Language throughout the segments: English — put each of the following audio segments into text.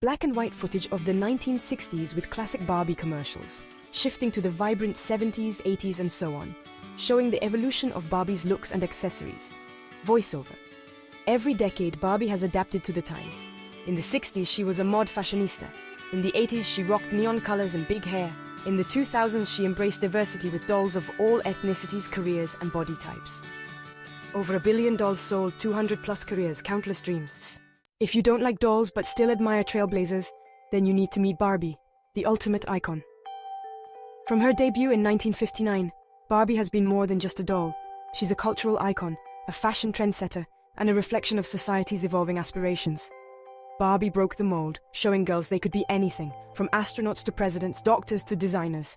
Black and white footage of the 1960s with classic Barbie commercials, shifting to the vibrant 70s, 80s, and so on, showing the evolution of Barbie's looks and accessories. Voiceover. Every decade, Barbie has adapted to the times. In the 60s, she was a mod fashionista. In the 80s, she rocked neon colors and big hair. In the 2000s, she embraced diversity with dolls of all ethnicities, careers, and body types. Over a billion dolls sold, 200 plus careers, countless dreams. If you don't like dolls but still admire trailblazers, then you need to meet Barbie, the ultimate icon. From her debut in 1959, Barbie has been more than just a doll. She's a cultural icon, a fashion trendsetter, and a reflection of society's evolving aspirations. Barbie broke the mold, showing girls they could be anything, from astronauts to presidents, doctors to designers.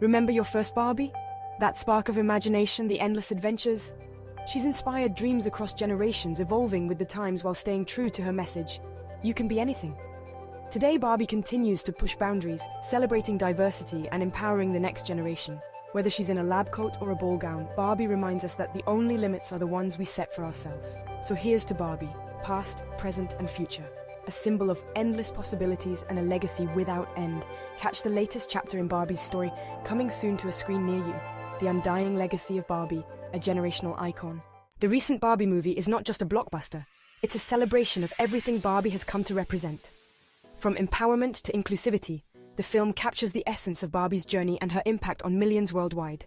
Remember your first Barbie? That spark of imagination, the endless adventures? She's inspired dreams across generations, evolving with the times while staying true to her message you can be anything. Today, Barbie continues to push boundaries, celebrating diversity and empowering the next generation. Whether she's in a lab coat or a ball gown, Barbie reminds us that the only limits are the ones we set for ourselves. So here's to Barbie, past, present, and future. A symbol of endless possibilities and a legacy without end. Catch the latest chapter in Barbie's story, coming soon to a screen near you. The undying legacy of Barbie, a generational icon. The recent Barbie movie is not just a blockbuster, it's a celebration of everything Barbie has come to represent. From empowerment to inclusivity, the film captures the essence of Barbie's journey and her impact on millions worldwide.